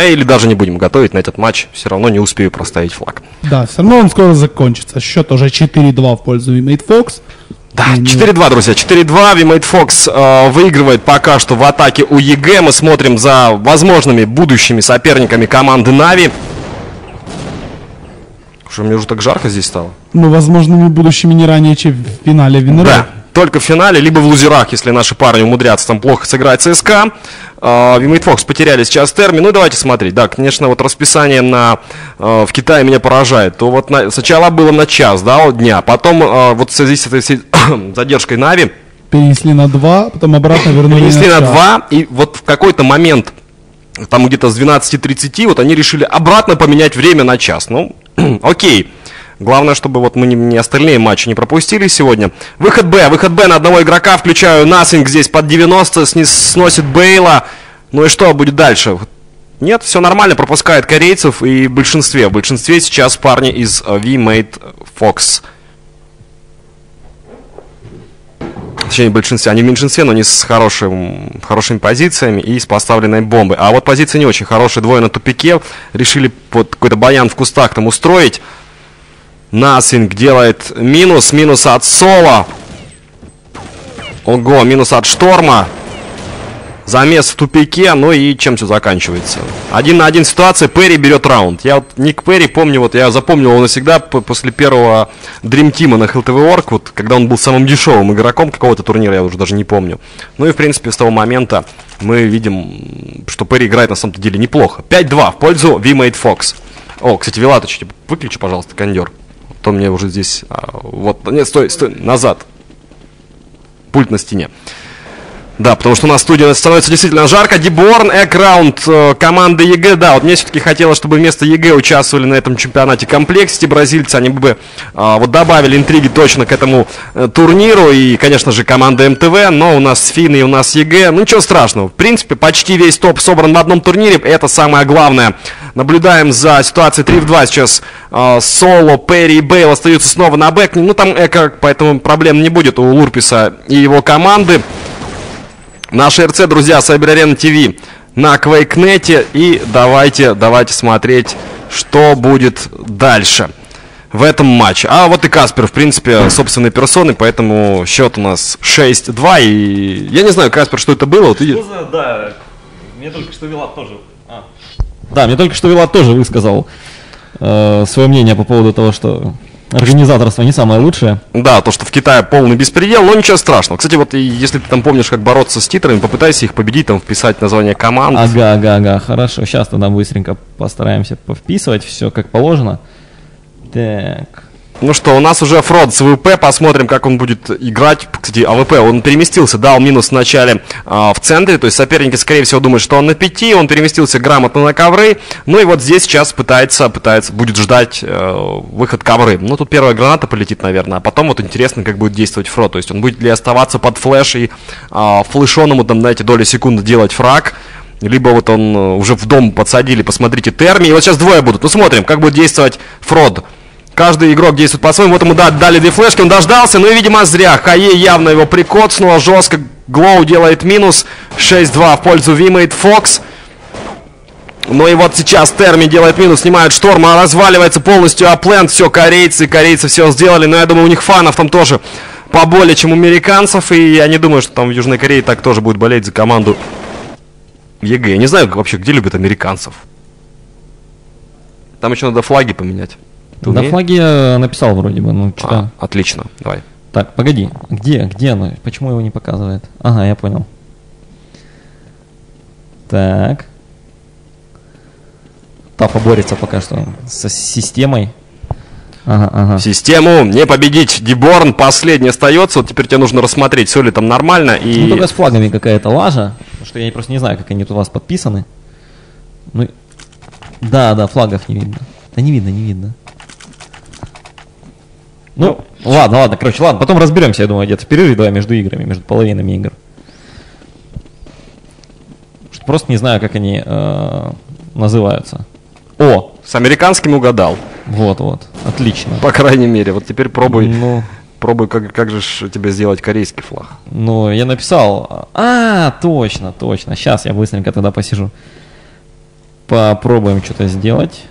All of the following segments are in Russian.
Э, или даже не будем готовить на этот матч, все равно не успею проставить флаг. Да, все равно он скоро закончится. Счет уже 4-2 в пользу WeMade Fox. Да, 4-2, друзья, 4-2. WeMade Fox э, выигрывает пока что в атаке у EG. Мы смотрим за возможными будущими соперниками команды Na'Vi. Что, мне уже так жарко здесь стало? Ну, возможными будущими не ранее, чем в финале winner а. Да, только в финале, либо в лузерах, если наши парни умудрятся там плохо сыграть ЦСКА. Вимейт Фокс потеряли сейчас термин. Ну, давайте смотреть. Да, конечно, вот расписание на, э, в Китае меня поражает. То вот на, сначала было на час, да, вот дня. Потом э, вот в связи с этой задержкой Нави Перенесли на 2, потом обратно вернули перенесли на час. 2. И вот в какой-то момент, там где-то с 12.30, вот они решили обратно поменять время на час. Ну, окей. Главное, чтобы вот мы не, не остальные матчи не пропустили сегодня. Выход Б. Выход Б на одного игрока. Включаю Насинг здесь под 90. Снес, сносит Бейла. Ну и что будет дальше? Нет, все нормально. Пропускает корейцев и в большинстве. В большинстве сейчас парни из э, V-Made Fox. Точнее, в большинстве. Они в меньшинстве, но не с хорошим, хорошими позициями и с поставленной бомбой. А вот позиции не очень хорошие. Двое на тупике. Решили вот какой-то баян в кустах там устроить. Насинг делает минус, минус от Соло. Ого, минус от Шторма. Замес в тупике, ну и чем все заканчивается? Один на один ситуация, Перри берет раунд. Я вот Ник Перри помню, вот я запомнил его навсегда после первого Dream Team на HLTV Org, вот когда он был самым дешевым игроком какого-то турнира, я уже даже не помню. Ну и в принципе с того момента мы видим, что Перри играет на самом деле неплохо. 5-2 в пользу V-Made Fox. О, кстати, Вилатыч, типа, выключи, пожалуйста, кондер. То мне уже здесь... а, вот, нет, стой, стой, назад. Пульт на стене. Да, потому что у нас студия становится действительно жарко. Деборн, eco раунд э, команды EG. Да, вот мне все-таки хотелось, чтобы вместо EG участвовали на этом чемпионате compLexity бразильцы. Они бы э, вот добавили интриги точно к этому э, турниру. И, конечно же, команда mTw. Но у нас финны и у нас EG. Ну, ничего страшного. В принципе, почти весь топ собран в одном турнире. Это самое главное. Наблюдаем за ситуацией 3 в 2 сейчас. Э, Соло, Перри и Бейл остаются снова на бэк. Ну, там эко, поэтому проблем не будет у Лурписа и его команды. Наша РЦ, друзья, Cyber Arena TV на Квейкнете. И давайте, давайте смотреть, что будет дальше в этом матче. А вот и Каспер, в принципе, собственной персоной, поэтому счет у нас 6-2. И я не знаю, Каспер, что это было. Вот за- да, мне только что Вилат тоже. а. Да, мне только что Вилат тоже высказал э, свое мнение по поводу того, что организаторство не самое лучшее. Да, то, что в Китае полный беспредел, но ничего страшного. Кстати, вот если ты там помнишь, как бороться с титрами, попытайся их победить, там вписать название команд. Ага, ага, ага, хорошо. Сейчас тогда быстренько постараемся повписывать все как положено. Так. Ну что, у нас уже fRoD с AWP, посмотрим, как он будет играть. Кстати, AWP, он переместился, дал минус в начале а, в центре, то есть соперники, скорее всего, думают, что он на пяти, он переместился грамотно на ковры, ну и вот здесь сейчас пытается, пытается, будет ждать э, выход ковры. Ну, тут первая граната полетит, наверное, а потом вот интересно, как будет действовать Фрод, то есть он будет ли оставаться под флеш и а, флешоному, там, знаете, доли секунды делать фраг, либо вот он э, уже в дом подсадили, посмотрите, терми, и вот сейчас двое будут, ну смотрим, как будет действовать Фрод. Каждый игрок действует по-своему. Вот ему да, дали две флешки, он дождался, ну и, видимо, зря. Хае явно его прикоцнуло жестко. Глоу делает минус. 6-2 в пользу WeMade Fox. Ну и вот сейчас Termi делает минус, снимают шторм, а разваливается полностью A plant. Все, корейцы, корейцы все сделали. Но я думаю, у них фанов там тоже поболее, чем у американцев. И я не думаю, что там в Южной Корее так тоже будет болеть за команду EG. Я не знаю вообще, где любят американцев. Там еще надо флаги поменять. Ты На флаге я написал вроде бы, ну А, что. отлично, давай. Так, погоди, где, где оно? Почему его не показывает? Ага, я понял. Так. Тафа борется пока что со системой. Ага, ага. Систему не победить. Деборн последний остается. Вот теперь тебе нужно рассмотреть, все ли там нормально. Ну, И только с флагами какая-то лажа, потому что я просто не знаю, как они тут у вас подписаны. Ну, да, да, флагов не видно. Да не видно, не видно. Ну, ладно, ладно, короче, ладно, потом разберемся, я думаю, где-то в перерыве давай между играми, между половинами игр. Что Просто не знаю, как они э, называются. О, с американским угадал. вот, вот, отлично. По крайней мере. Вот теперь пробуй, Ну, пробуй как, как же тебе сделать корейский флаг. Ну, я написал. А, точно, точно. Сейчас я быстренько тогда посижу. попробуем что-то сделать.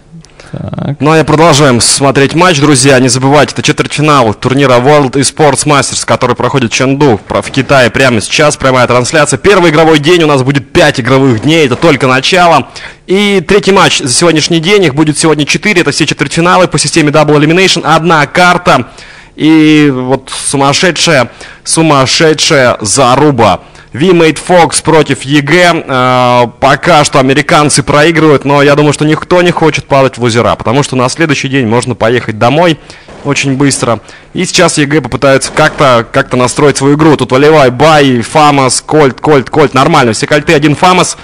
Так. Ну а я продолжаем смотреть матч, друзья. Не забывайте, это четвертьфинал турнира World eSports Masters, который проходит в Чэнду в Китае прямо сейчас. Прямая трансляция. Первый игровой день у нас будет 5 игровых дней, это только начало. И третий матч за сегодняшний день, их будет сегодня 4, это все четвертьфиналы по системе Double Elimination. Одна карта и вот сумасшедшая, сумасшедшая заруба. WeMade Fox против EG. Э, пока что американцы проигрывают, но я думаю, что никто не хочет падать в лузера, потому что на следующий день можно поехать домой очень быстро. И сейчас EG попытаются как-то как настроить свою игру. Тут волевой buy, FAMAS, Кольт, Кольт, Кольт. Нормально, все кольты, один FAMAS.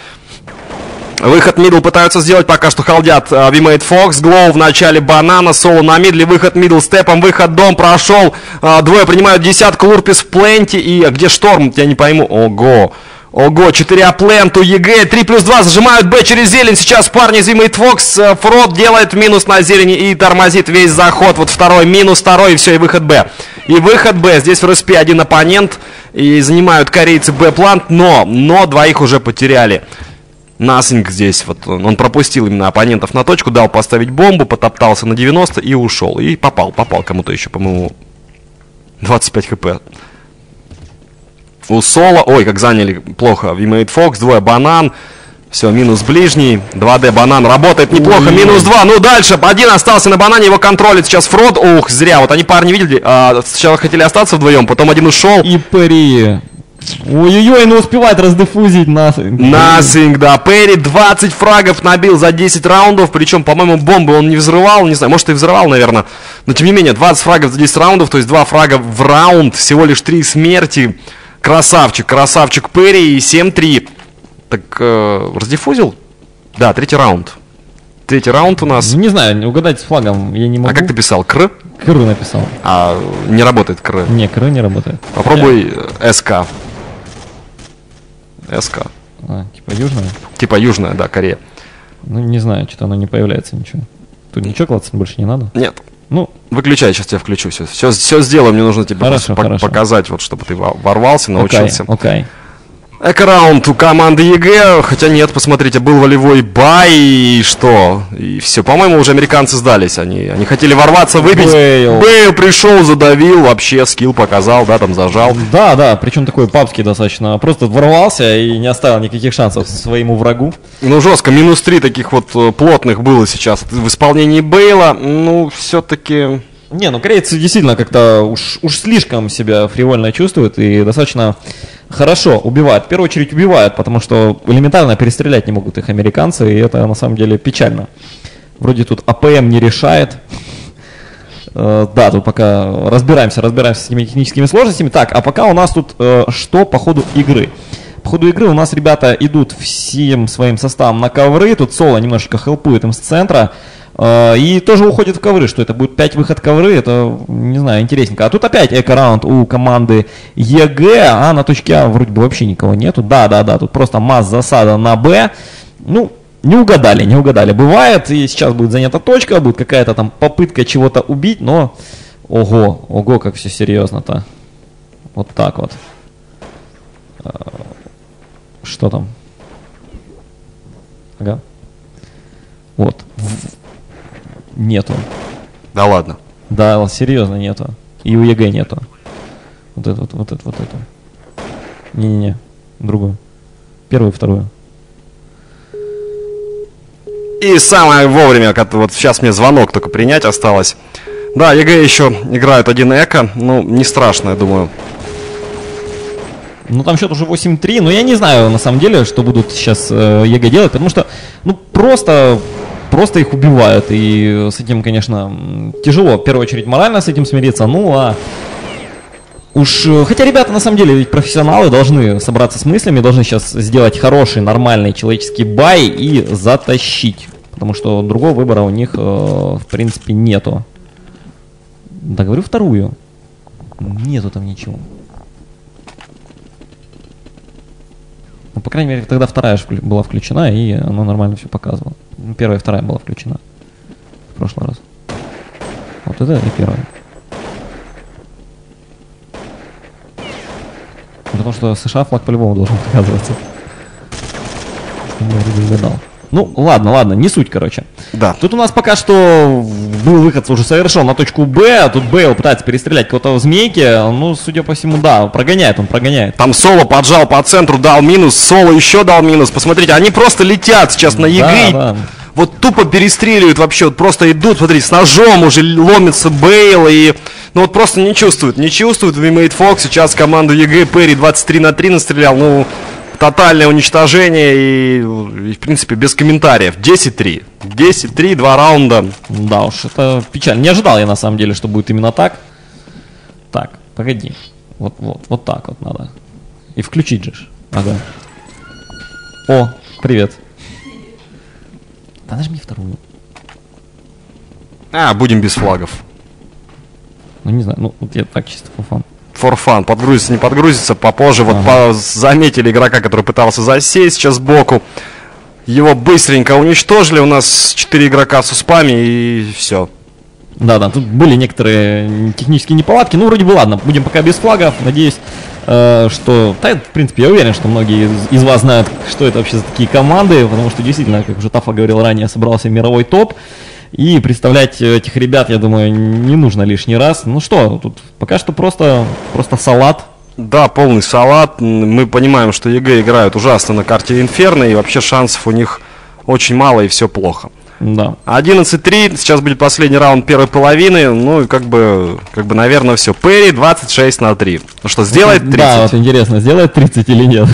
Выход middle пытаются сделать, пока что hold ят WeMade Fox, glow в начале банана, соло на middle, выход middle step ом, выход дом прошел, uh, двое принимают десятку, lurppis в plant е, и а где шторм, я не пойму, ого, Ого, 4 A plant у, EG, 3 плюс 2, зажимают Б через зелень. Сейчас парни из WeMade Fox, fRoD делает минус на зелени и тормозит весь заход. Вот второй, минус второй, и все, и выход Б. И выход Б, здесь в РСП один оппонент, и занимают корейцы Б plant, но, но двоих уже потеряли. n0thing здесь, вот он, он пропустил именно оппонентов на точку, дал поставить бомбу, потоптался на 90 и ушел. И попал, попал кому-то еще, по-моему, 25 хп. У Соло, ой, как заняли плохо, Vmade Fox, двое банан, все, минус ближний, 2D банан. Работает неплохо, минус 2, ну дальше, один остался на банане, его контролит сейчас Фрод, ух, зря, вот они парни видели, а, сначала хотели остаться вдвоем, потом один ушел. И Пари Ой-ой-ой, ну успевает раздефузить Насинг. Насинг, да. Перри 20 фрагов набил за 10 раундов. Причем, по-моему, бомбы он не взрывал. Не знаю, может и взрывал, наверное. Но тем не менее, 20 фрагов за 10 раундов. То есть 2 фрага в раунд. Всего лишь 3 смерти. Красавчик, красавчик Перри. И 7-3. Так, э, раздиффузил? Да, третий раунд. Третий раунд у нас. Не знаю, угадать с флагом я не могу. А как ты писал? Кр? Кр написал. А не работает Кр? Не, Кр не работает. Попробуй я... СК. СК. А, типа южная? Типа южная, да, Корея. Ну, не знаю, что-то оно не появляется ничего. Тут ничего клацать больше не надо? Нет. Ну, выключай, сейчас я включу все. Все, все сделаю, мне нужно тебе хорошо, хорошо. показать, вот, чтобы ты ворвался, научился. Окей, okay, okay. Eco раунд у команды EG, хотя нет, посмотрите, был волевой buy, и что? И все, по-моему, уже американцы сдались, они, они хотели ворваться, выбить. Bail. Bail пришел, задавил, вообще skill показал, да, там зажал. Да, да, причем такой папский достаточно, просто ворвался и не оставил никаких шансов своему врагу. Ну, жестко, минус три таких вот э, плотных было сейчас в исполнении Bail а, ну, все-таки... Не, ну корейцы действительно как-то уж, уж слишком себя фривольно чувствуют и достаточно хорошо убивают. В первую очередь убивают, потому что элементарно перестрелять не могут их американцы, и это на самом деле печально. Вроде тут APM не решает. Э, да, тут пока разбираемся, разбираемся с этими техническими сложностями. Так, а пока у нас тут э, что по ходу игры? По ходу игры у нас ребята идут всем своим составом на ковры. Тут Соло немножечко help ует им с центра. А, и тоже уходит в ковры, что это будет 5 выход ковры, это, не знаю, интересненько. А тут опять eco раунд у команды EG, а на точке А вроде бы вообще никого нету. Да, да, да, тут просто mass засада на Б. Ну, не угадали, не угадали. Бывает, и сейчас будет занята точка, будет какая-то там попытка чего-то убить, но... Ого, ого, как все серьезно-то. Вот так вот. А, что там? Ага. Вот. Нету. Да ладно. Да, серьезно нету. И у EG нету. Вот это вот, вот это, вот это. Не-не-не, другую. Первую, вторую. И самое вовремя, как вот сейчас мне звонок только принять осталось. Да, EG еще играют один eco, ну, не страшно, я думаю. Ну, там счет уже 8-3, но я не знаю, на самом деле, что будут сейчас э, EG делать, потому что, ну, просто просто их убивают. И с этим, конечно, тяжело, в первую очередь, морально с этим смириться. Ну, а Уж, э, хотя ребята на самом деле ведь профессионалы должны собраться с мыслями, должны сейчас сделать хороший, нормальный человеческий buy и затащить. Потому что другого выбора у них, э, в принципе, нету. Да, говорю вторую. Нету там ничего. Ну, по крайней мере, тогда вторая была включена, и она нормально все показывала. Ну, первая и вторая была включена в прошлый раз. Вот это и первая. Потому что США флаг по-любому должен показываться. Я не угадал. Ну, ладно, ладно, не суть, короче. Да. Тут у нас пока что был выход уже совершен на точку Б, а тут Bail пытается перестрелять кого-то в змейке. Ну, судя по всему, да, прогоняет он, прогоняет. Там Соло поджал по центру, дал минус, Соло еще дал минус. Посмотрите, они просто летят сейчас на EG. да. Вот тупо перестреливают вообще, вот просто идут, смотрите, с ножом уже ломится Bail и... Ну вот просто не чувствуют, не чувствуют. WeMade Fox сейчас команду EG peri 23 на 3 настрелял. Ну, тотальное уничтожение и, и, в принципе, без комментариев. 10-3. 10-3, два раунда. Да уж, это печально. Не ожидал я на самом деле, что будет именно так. Так, погоди. Вот, вот, вот так вот надо. И включить же. Ага. О, привет. Да нажми вторую. А, будем без флагов. Ну не знаю, ну вот я так чисто по фан. For fun. Подгрузится, не подгрузится. Попозже вот по- заметили игрока, который пытался засесть сейчас сбоку. Его быстренько уничтожили. У нас 4 игрока с успами и все. Да, да, тут были некоторые технические неполадки. Ну, вроде бы ладно, будем пока без флагов. Надеюсь, э, что... Да, в принципе, я уверен, что многие из, из вас знают, что это вообще за такие команды, потому что действительно, как уже Тафа говорил ранее, собрался мировой топ. И представлять этих ребят, я думаю, не нужно лишний раз. Ну что, тут пока что просто, просто салат. Да, полный салат. Мы понимаем, что EG играют ужасно на карте Инферно, и вообще шансов у них очень мало, и все плохо. Да. 11-3, сейчас будет последний раунд первой половины, ну и как бы, как бы, наверное, все. peri 26 на 3. Ну что, сделает 30? Да, вот интересно, сделает 30 или нет.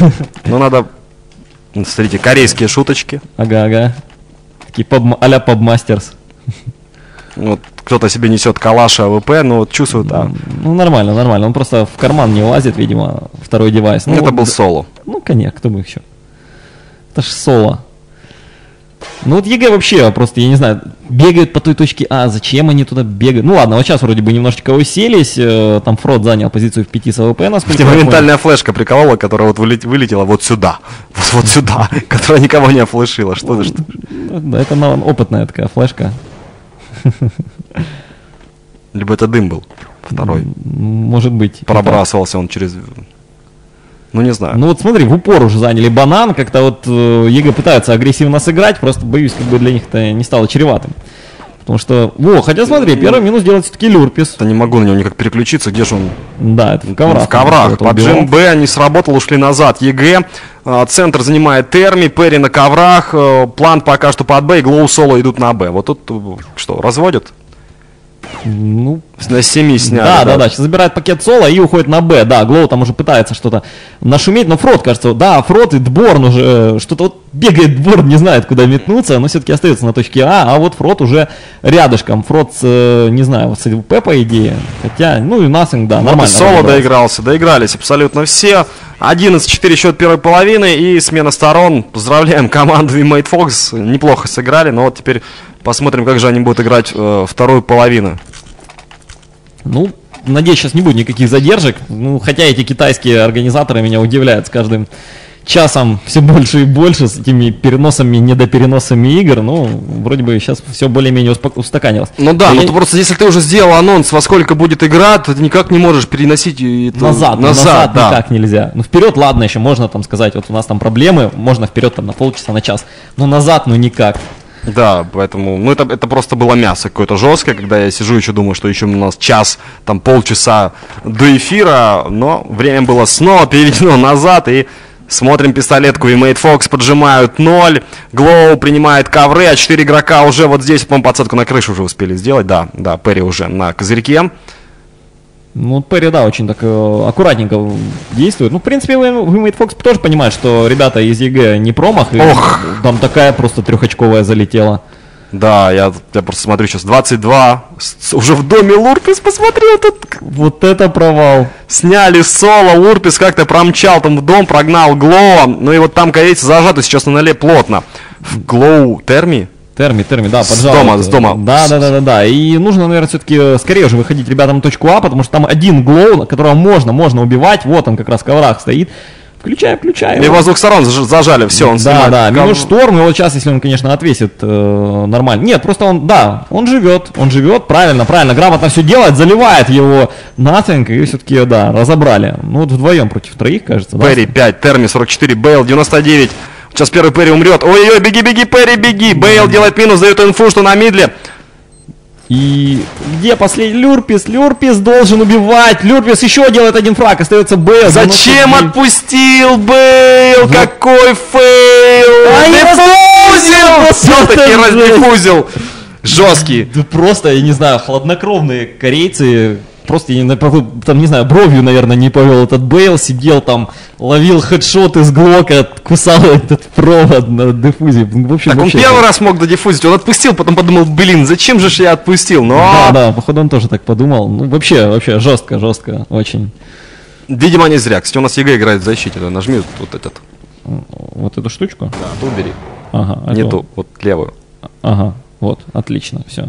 Ну надо, ну, смотрите, корейские шуточки. Ага, ага. Такие а-ля pubmasters. Вот кто-то себе несет калаш АВП, но вот чувствует, а, Ну, нормально, нормально. Он просто в карман не лазит, видимо, второй девайс. Ну, это вот был соло. Ну, конечно, кто бы еще. Это ж соло. Ну вот EG вообще просто, я не знаю, бегают по той точке А, зачем они туда бегают? Ну ладно, вот сейчас вроде бы немножечко уселись, э, там fRoD занял позицию в 5 с АВП, насколько понял. моментальная флешка приколола, которая вот вылет- вылетела вот сюда. Вот, вот сюда, которая никого не офлешила. Что за что? Ну, Да, это на- опытная такая флешка. Либо это дым был. Второй. Может быть. Пробрасывался он через... Ну, не знаю. Ну вот смотри, в упор уже заняли банан, как-то вот э, EG пытаются агрессивно сыграть, просто боюсь, как бы для них это не стало чреватым. Потому что, во, хотя смотри, первый минус делает все-таки lurppis. Я не могу на него никак переключиться, где же он? Да, это в коврах. в коврах. Джин Б не сработал, ушли назад. EG. а, Центр занимает Терми, Перри на коврах. э, План пока что под Б, и Глоу Соло идут на Б. Вот тут э, что, разводят? Ну, На 7 сняли. да, да, да, сейчас забирает пакет соло и уходит на Б. Да, Глоу там уже пытается что-то нашуметь, но Фрод, кажется, да, Фрод и Дборн уже э, что-то вот бегает Дборн, не знает, куда метнуться, но все-таки остается на точке А, а вот Фрод уже рядышком. Фрод, с, э, не знаю, вот с ЛП, по идее, хотя, ну и Nothing, да, Вот нормально. Соло доигрался, доигрались абсолютно все. 11-4 счет первой половины и смена сторон. Поздравляем команду и Made Fox. Неплохо сыграли, но вот теперь посмотрим, как же они будут играть э, вторую половину. Ну, надеюсь, сейчас не будет никаких задержек. Ну, хотя эти китайские организаторы меня удивляют с каждым часом все больше и больше с этими переносами, недопереносами игр. Ну, вроде бы сейчас все более-менее устаканилось. Ну да, Я- но ты просто если ты уже сделал анонс, во сколько будет игра, то ты никак не можешь переносить и это- Назад, ну, назад, назад, да. никак нельзя. Ну, вперед, ладно, еще можно там сказать, вот у нас там проблемы, можно вперед там на полчаса, на час. Но назад, ну никак. Да, поэтому, ну это, это просто было мясо какое-то жесткое, когда я сижу еще думаю, что еще у нас час, там полчаса до эфира, но время было снова переведено назад и смотрим пистолетку и Made Fox поджимают 0, Глоу принимает ковры, а 4 игрока уже вот здесь, по-моему, подсадку на крышу уже успели сделать, да, да, Перри уже на козырьке. Ну, Перри, да, очень так э, аккуратненько действует. Ну, в принципе, Wimate Fox тоже понимает, что ребята из ЕГЭ не промах. И Ох. Там такая просто трехочковая залетела. Да, я, я просто смотрю сейчас 22, с- уже в доме Лурпис, посмотри, вот тут Вот это провал. Сняли соло, Лурпис как-то промчал там в дом, прогнал Глоа. Ну и вот там корейцы зажаты сейчас на нале плотно. В Глоу Терми? Терми, терми, да, С поджал. дома, с дома. Да, да, да, да, да. И нужно, наверное, все-таки скорее уже выходить ребятам на точку А, потому что там один глоу, которого можно, можно убивать. Вот он как раз в коврах стоит. Включай. И его с двух сторон заж- зажали, все, он Да, снимает да, минус шторм, и вот сейчас, если он, конечно, отвесит э, нормально. Нет, просто он, да, он живет, он живет, правильно, правильно, грамотно все делает, заливает его Nothing, и все-таки, да, разобрали. Ну, вот вдвоем против троих, кажется, да? Перри 5, Терми 44, Бейл 99. Сейчас первый Перри умрет. Ой-ой, беги, беги, Перри, беги. Бейл делает минус, дает инфу, что на мидле. И где последний lurppis? lurppis должен убивать. lurppis еще делает один фраг. Остается bail. Зачем 99. отпустил bail? Какой fail! А я Диффузил! Все-таки Это раздиффузил. Жесткий. Да просто, я не знаю, хладнокровные корейцы. Просто, я не там, не знаю, бровью, наверное, не повел этот bail, сидел там, ловил headshot из Глока, кусал этот провод на диффузе. В общем, Так он вообще первый раз мог додиффузить, он отпустил, потом подумал, блин, зачем же я отпустил? Но, Да, да, походу он тоже так подумал. Ну, вообще, вообще, жестко, жестко, очень. видимо, не зря. Кстати, у нас EG играет в защите, нажми вот, этот. Вот эту штучку? Да, ту бери. Ага. а Не то- ту, вот левую. Ага, вот, отлично, все.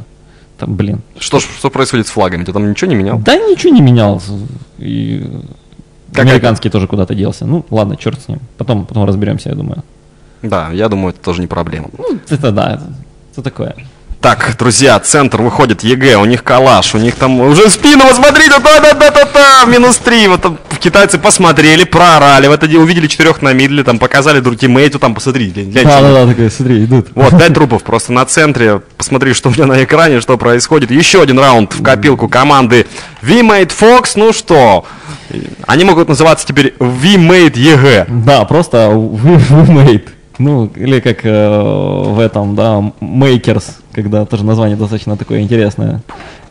Там, блин. Что, что происходит с флагами? Ты там ничего не менял? Да ничего не менялось. И Как американский тоже куда-то делся. Ну, ладно, черт с ним. Потом, потом разберемся, я думаю. Да, я думаю, это тоже не проблема. Ну, это да, это, это такое. Так, друзья, центр выходит EG, у них калаш, у них там уже спину, смотрите, та-та-та-та-та, минус три, вот там китайцы посмотрели, проорали, в это дело увидели четырех на мидле, там показали друг тиммейту, там посмотрите, гляньте. Да, да, да, такой, смотри, идут. Вот, пять трупов просто на центре. Посмотри, что у меня на экране, что происходит. Еще один раунд в копилку команды WeMade FOX. Ну что, они могут называться теперь WeMade EG. Да, просто вы Ну, или как э, в этом, да, Makers, когда тоже название достаточно такое интересное.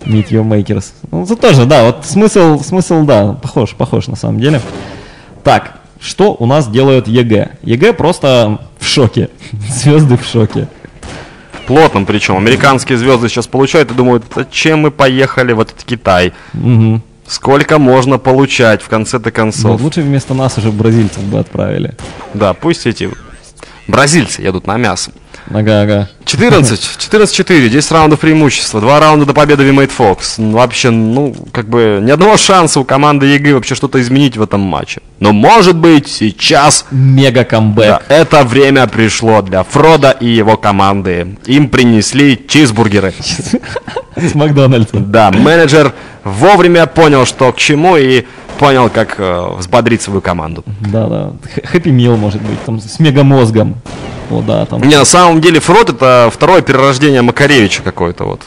Meet Your Makers. Ну, это тоже, да, вот смысл, смысл, да, похож, похож на самом деле. Так, что у нас делают EG? EG просто в шоке. Звезды в шоке. Плотным причем. Американские звезды сейчас получают и думают, зачем мы поехали в этот Китай? Мгм. Сколько можно получать в конце-то Ну, концов? лучше вместо нас уже бразильцев бы отправили. Да, пусть эти бразильцы едут на мясо. Ага, ага. 14, 14-4, 10 раундов преимущества, 2 раунда до победы FOX. Ну, Вообще, ну, как бы, ни одного шанса у команды EG вообще что-то изменить в этом матче. Но может быть сейчас Мега камбэк. да, это время пришло для fRoD'а и его команды. Им принесли чизбургеры. С Макдональдса. Да, менеджер вовремя понял, что к чему, и понял, как э, взбодрить свою команду. Да, да. Х- Хэппи мил может быть, там с мегамозгом. О, да, там. Не, на самом деле Фрод это второе перерождение Макаревича какое-то вот.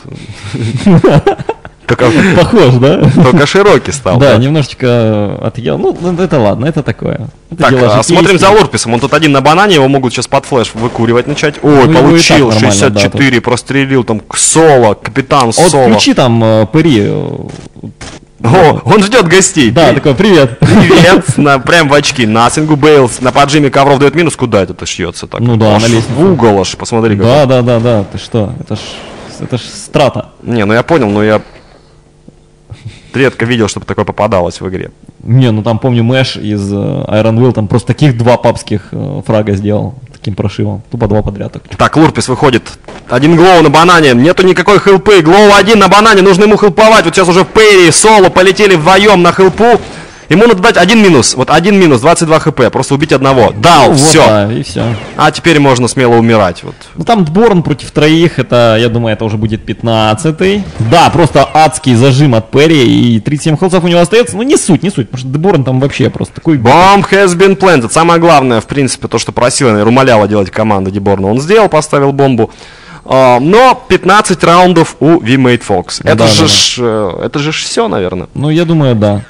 Только, Похож, да? только широкий стал. Да, да. немножечко отъел. Ну, ну, это ладно, это такое. Это Так, а смотрим за. Лурписом. Он тут один на банане, его могут сейчас под флеш выкуривать начать. Ой, Ну, его и получил. так нормально, 64, прострелил там к соло, капитан А соло. включи там э, Пэри. э, О, он ждет гостей. Да, При- такой, привет. Привет, на, прям в очки. Насингу Бейлс на поджиме ковров дает минус. Куда это шьется так? Ну да, Аж на лестнице. В угол аж, посмотри. Да, да, да, да. Ты что? Это ж, это ж страта. Не, ну я понял, но я редко видел, чтобы такое попадалось в игре. Не, ну там помню Мэш из э, Iron Will, там просто таких два папских э, фрага сделал. Таким прошивом. Тупо два подряд. так. Так, Лурпис выходит. Один глоу на банане. Нету никакой хелпы. Глоу один на банане. Нужно ему хелповать. Вот сейчас уже Перри, Соло полетели вдвоем на хелпу. Ему надо дать один минус. Вот один минус, 22 хп. Просто убить одного. Дал, Ну, вот, все. да, и все. А теперь можно смело умирать. Вот. Ну там Дборн против троих, это, я думаю, это уже будет 15-й. Да, просто адский зажим от Перри, и 37 холцов у него остается. Ну не суть, не суть, потому что Дборн там вообще просто такой... Bomb has been planted. Самое главное, в принципе, то, что просила, наверное, умоляла делать команда Деборна. Он сделал, поставил бомбу. А, но 15 раундов у V-Made Fox. Это да, же да. ж, э, это же все, наверное. Ну я думаю, да.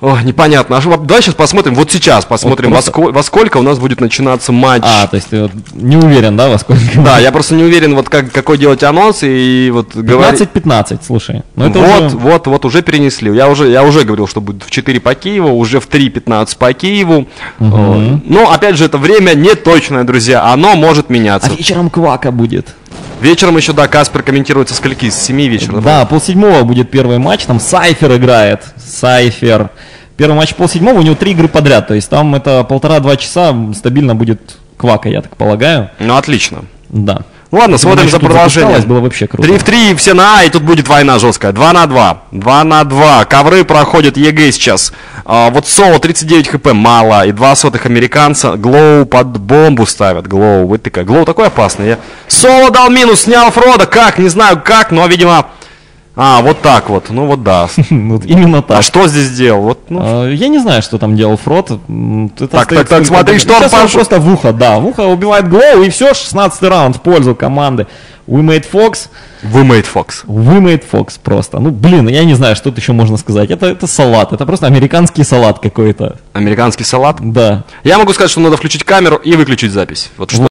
Ой, непонятно. А что- давай сейчас посмотрим, вот сейчас посмотрим, Вот во, просто- ско- во сколько у нас будет начинаться матч. А, то есть ты вот не уверен, да, во сколько? Да, я просто не уверен, вот как, какой делать анонс, и вот говорить... 15-15, слушай. Ну это вот, уже... вот, вот, уже перенесли. Я уже, я уже говорил, что будет в 4 по Киеву, уже в 3.15 по Киеву. Э, Но, опять же, это время не точное, друзья. Оно может А меняться. вечером Квака будет. Вечером еще, да, Каспер комментирует со скольки? С 7 вечера. Да, полседьмого будет первый матч, там Сайфер играет. Сайфер. Первый матч полседьмого, у него три игры подряд, то есть там это полтора-два часа стабильно будет Квака, я так полагаю. Ну, отлично. Да. Ну, ладно, смотрим за запускалось, было вообще круто. 3 в 3, все на А, и тут будет война жесткая. 2 на 2. 2 на 2. Ковры проходят ЕГЭ сейчас. А, вот Соло 39 хп мало. И два сотых американца. Глоу под бомбу ставят. Глоу, вытыка. Глоу такой опасный. Я... Соло дал минус, снял Фрода. Как? Не знаю как, но, видимо, А, вот так вот, ну вот да. Вот именно так. А что здесь сделал? Вот, ну, А, Я не знаю, что там делал Фрод. Это Так, так, так, смотри, что Сейчас он просто в ухо, да. В ухо убивает Глоу, и все, 16 раунд в пользу команды. We made Fox. вы Мейт Фокс. We made Fox просто. Ну, блин, я не знаю, что тут еще можно сказать. Это, это салат. Это просто американский салат какой-то. Американский салат. Да. Я могу сказать, что надо включить камеру и выключить запись. Вот что